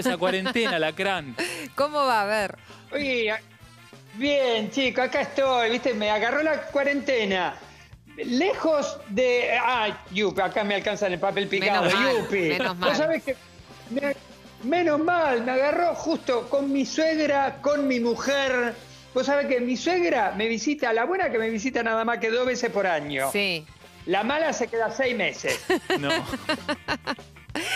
esa cuarentena, lacrán. ¿Cómo va a ver? Oye, bien, chico, acá estoy, viste, me agarró la cuarentena. Lejos de. Ah, Yupi, acá me alcanzan el papel picado, Menos mal, Yupi. menos mal. Vos sabés que. me- menos mal, me agarró justo con mi suegra, con mi mujer. Vos sabés que mi suegra me visita, la buena que me visita nada más que dos veces por año. Sí. La mala se queda seis meses. No.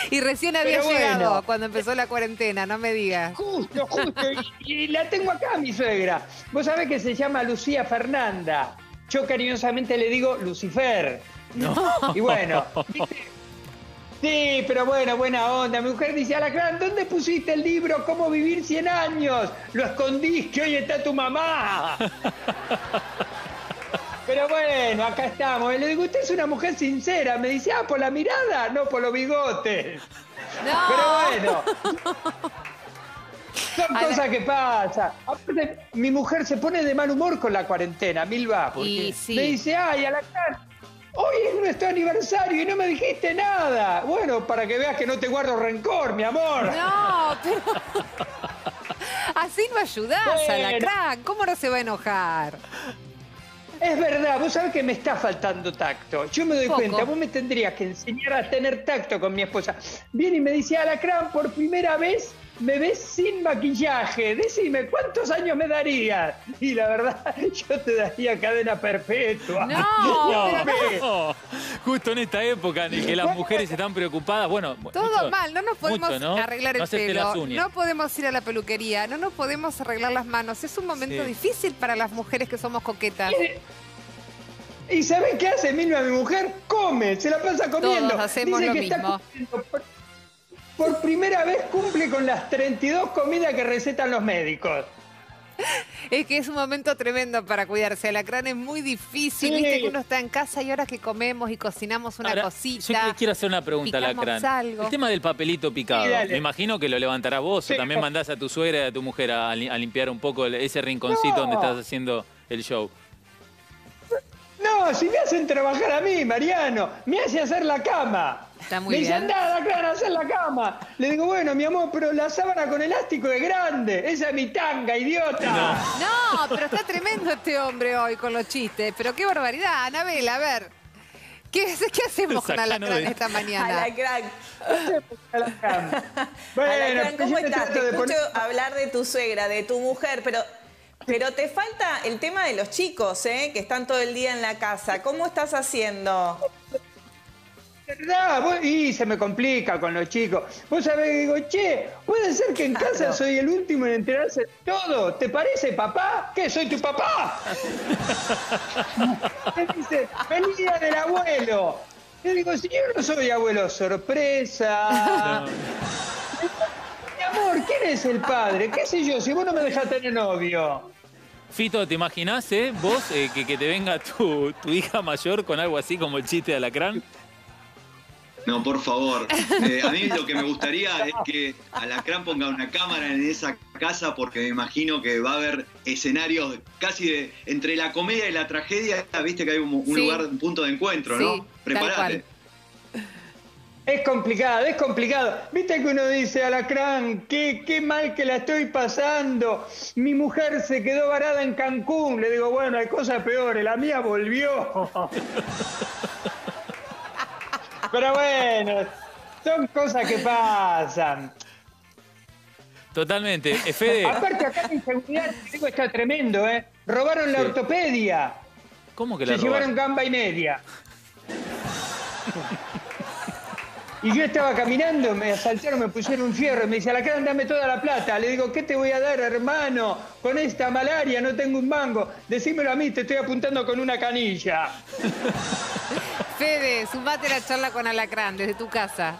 Y recién había Pero llegado bueno. cuando empezó la cuarentena, no me digas. Justo, justo. Y, y la tengo acá, mi suegra. Vos sabés que se llama Lucía Fernanda. Yo cariñosamente le digo Lucifer. No. Y bueno, ¿viste? Sí, pero bueno, buena onda. Mi mujer dice, Alacrán, ¿dónde pusiste el libro Cómo vivir 100 años? Lo escondís, que hoy está tu mamá. Pero bueno, acá estamos. Y le digo, usted es una mujer sincera. Me dice, ah, por la mirada, no por los bigotes. No. Pero bueno. Son A la- cosas que pasan. Aparte, mi mujer se pone de mal humor con la cuarentena, Milva. Porque Y sí. Me dice, ay, Alacrán, hoy es nuestro aniversario y no me dijiste nada. Bueno, para que veas que no te guardo rencor, mi amor. No, pero. Así no ayudás, Bueno. Alacrán. ¿Cómo no se va a enojar? Es verdad, vos sabés que me está faltando tacto. Yo me doy Poco. cuenta, vos me tendrías que enseñar a tener tacto con mi esposa. Viene y me dice, Alacrán, por primera vez me ves sin maquillaje. Decime, ¿cuántos años me darías? Y la verdad, yo te daría cadena perpetua. No. Justo en esta época en que las mujeres están preocupadas, bueno, Todo mucho- mal, no nos podemos mucho, ¿no? arreglar el pelo, no podemos ir a la peluquería, no nos podemos arreglar las manos. Es un momento Sí. difícil para las mujeres que somos coquetas. ¿Y sabés qué hace Milva, mi mujer? Come, se la pasa comiendo. Todos hacemos Dice lo que mismo. Por, primera vez cumple con las 32 comidas que recetan los médicos. Es que es un momento tremendo para cuidarse. Alacrán es muy difícil, Sí. viste que uno está en casa y ahora que comemos y cocinamos una Ahora, cosita. Yo quiero hacer una pregunta, picamos Lacrán. algo. El tema del papelito picado. Sí, dale. Me imagino que lo levantarás vos Sí. o también mandás a tu suegra y a tu mujer a, li- a limpiar un poco el- ese rinconcito No. donde estás haciendo el show. No, si me hacen trabajar a mí, Mariano, me hace hacer la cama. Está muy me dice, bien. andá, claro, hacer la cama. Le digo, bueno, mi amor, pero la sábana con elástico es grande. Esa es mi tanga, idiota. No, pero está tremendo este hombre hoy con los chistes. Pero qué barbaridad, Anabel, a ver. ¿Qué, qué hacemos con Alacrán de- esta mañana? Alacrán. Bueno, Alacrán, ¿cómo estás? Te escucho poner- hablar de tu suegra, de tu mujer, pero, pero te falta el tema de los chicos, ¿eh? que están todo el día en la casa. ¿Cómo estás haciendo? ¿Verdad? Vos- Y se me complica con los chicos. Vos sabés, digo, che, puede ser que en casa soy el último en enterarse de todo. ¿Te parece, papá? ¿Qué? ¿Soy tu papá? Me dice, feliz día del abuelo. Yo digo, si yo no soy abuelo sorpresa. Mi amor, ¿quién es el padre? ¿Qué sé yo? Si vos no me dejás tener novio. Fito, ¿te imaginás, eh, vos, eh, que, que te venga tu, tu hija mayor con algo así como el chiste de Alacrán? No, por favor. Eh, a mí lo que me gustaría es que Alacrán ponga una cámara en esa casa porque me imagino que va a haber escenarios casi de entre la comedia y la tragedia. Viste que hay un, un Sí. lugar, un punto de encuentro, Sí, ¿no? tal Prepárate. Es complicado, es complicado. Viste que uno dice, Alacrán, qué, qué mal que la estoy pasando. Mi mujer se quedó varada en Cancún. Le digo, bueno, hay cosas peores, la mía volvió. Pero bueno, son cosas que pasan. Totalmente. Eh, Fede, Aparte acá la inseguridad, te digo, está tremendo, ¿eh? Robaron la Sí. ortopedia. ¿cómo que la Se llevaron robaron? gamba y media. Y yo estaba caminando, me asaltaron, me pusieron un fierro y me dice, Alacrán, dame toda la plata. Le digo, ¿qué te voy a dar, hermano? Con esta malaria no tengo un mango. Decímelo a mí, te estoy apuntando con una canilla. Fede, sumate a la charla con Alacrán desde tu casa.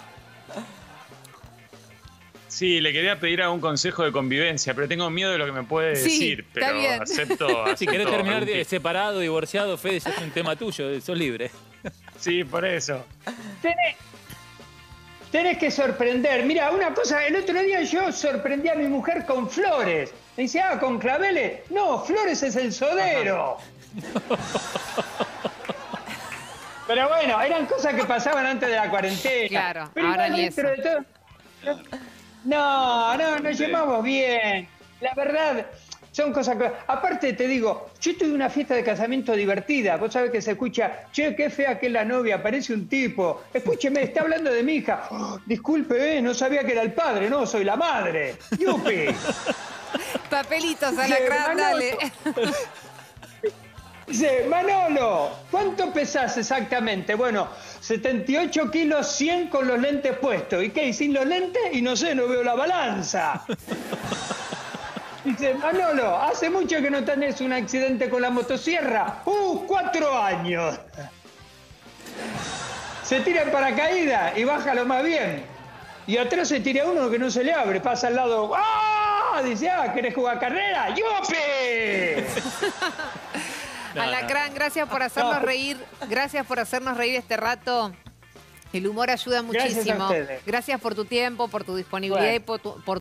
Sí, le quería pedir algún consejo de convivencia, pero tengo miedo de lo que me puede Sí, decir. está Pero bien. acepto, Si querés terminar de- separado, divorciado, Fede, ya es un tema tuyo, sos libre. Sí, por eso. Tenés, tenés que sorprender. Mira, una cosa, el otro día yo sorprendí a mi mujer con flores. Me dice, ah, con claveles. No, flores es el sodero. Pero bueno, eran cosas que pasaban antes de la cuarentena. Claro, Pero ahora ni eso. de todo- No, no, nos llevamos bien. La verdad, son cosas que... Aparte te digo, yo tuve una fiesta de casamiento divertida. Vos sabés que se escucha, che, qué fea que es la novia, parece un tipo. Escúcheme, está hablando de mi hija. "Oh, disculpe, eh, no sabía que era el padre, no, soy la madre. ¡Yupi! Papelitos, alacrán, Manolo. dale. Dice, Manolo, ¿cuánto pesás exactamente? Bueno, 78 kilos 100 con los lentes puestos. ¿Y qué? ¿Y sin los lentes? Y no sé, no veo la balanza. Dice, Manolo, hace mucho que no tenés un accidente con la motosierra. ¡Uh, cuatro años! Se tira en paracaídas y baja lo más bien. Y atrás se tira uno que no se le abre, pasa al lado. ¡Ah! Dice, ah, ¿querés jugar carrera? ¡Yupi! No, no. Alacrán, gracias por hacernos No. reír. Gracias por hacernos reír este rato. El humor ayuda Gracias a muchísimo. Gracias por tu tiempo, por tu disponibilidad Bueno. y por tu, por